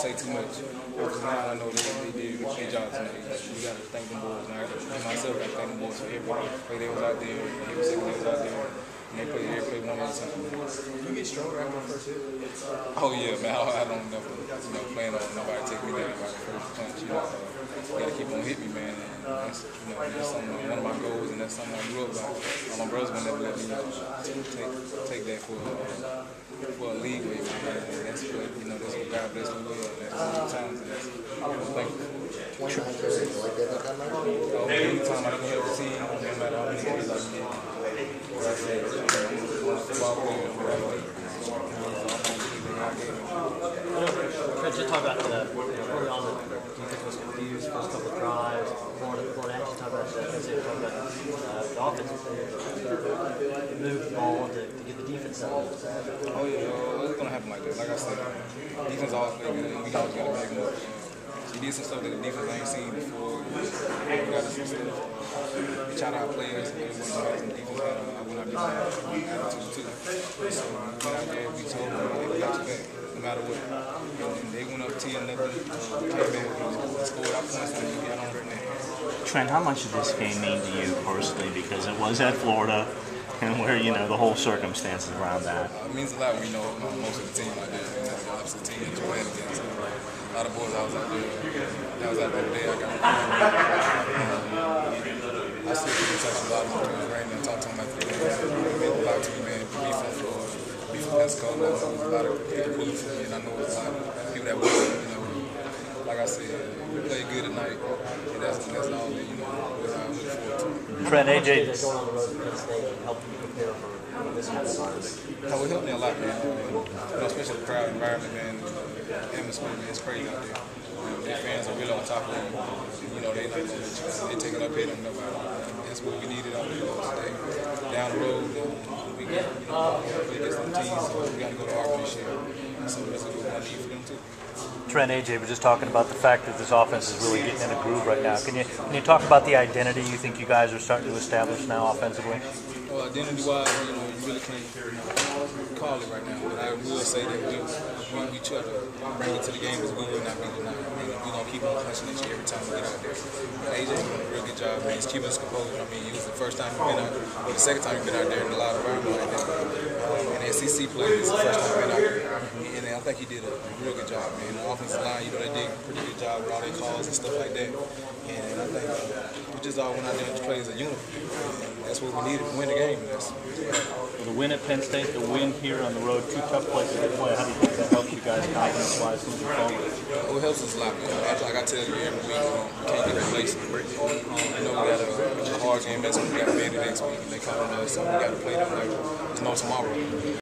say too much. Because now I know they, they did their job tonight. We got to thank them boys. And Now, me myself got to thank them boys for every Like they was out there, every second they was out there. And they play every play one at a time. You get stronger after the first hit. Oh yeah, man. I, I don't never, you know, plan on nobody take me down by the first punch. You know, you gotta keep on hitting me, man. And that's, you know, that's something, one of my goals, and that's something I grew up by. My brothers will never let me take take that for uh, for a league man. And that's what you know. That's what God bless me with. That's one of the times. You know, thank Twenty nine carries like that that night. Uh, anytime I can help the team, no matter how many carries I can get. Like I said, I'm a football player. Fred, just talk about the early on the defense was confused first couple of drives. Florida, Florida actually talk about the let's say talk about uh, the offense move the ball to, to get the defense up. Oh yeah, well, it's gonna happen like that. Like I said, defense always play good. We always gotta them up. She did some stuff that the defense ain't seen before. We got some stuff. We try to us. It wasn't some defense had uh, I would not be. Attitude too. So we went out there, we told them they got you back, no matter what. And, and they went up ten nothing. Came back, scored our points, and we got on from there. Trent, how much did this game mean to you personally? Because it was at Florida, and where you know the whole circumstances around that. It means a lot when you know most of the team out there. You know, the opposite team that you're playing. A lot of boys I was out there. I was out there today. I got um, I still keep in touch with a lot of my players right now. Talk to them after the game. Lot to me, man. Be from Florida, be from there's a lot of people and I know a lot of people that. You know, like I said, we played good tonight, and that's that's all that you know. What I look forward to. Trent, That AJ, going on the road to Penn State and help you prepare for you know, this kind of environment. No, it helped me a lot, man. Uh, you know, especially the crowd environment, man. The atmosphere, man, it's crazy out there. Um, their fans are really on top of them. You know, they not gonna let. They taking up hit on nobody. That's what we needed out there today. Down the road, Trent, AJ were just talking about the fact that this offense is really getting in a groove right now. Can you can you talk about the identity you think you guys are starting to establish now offensively? Well, identity-wise, you know, you really can't call it right now. But I will say that we we, we try to bring it to the game as we will not be tonight. I mean, we're gonna keep on punching at you every time we get out there. But AJ's doing a real good job, man. He's keeping us composed. I mean, it was the first time he's been out, or the second time he's been out there in a lot of environment like that. Um, and SEC play is the first time he's been out there. And I think he did a real good job, man. The offensive line, you know, they did a pretty good job with all their calls and stuff like that. And I think uh, just all went out there and just played as a unit. That's what we needed to win the game. That's, With the win at Penn State, the win here on the road, two tough places to play. How do you think that helps you guys confidence-wise moving forward? Oh, it helps us a lot, man. Like I tell you every week, um, we can't get complacent. Um, I know we got a, a hard game next week. We got Vandy next week. They calling us, so we got to play them like there's no tomorrow.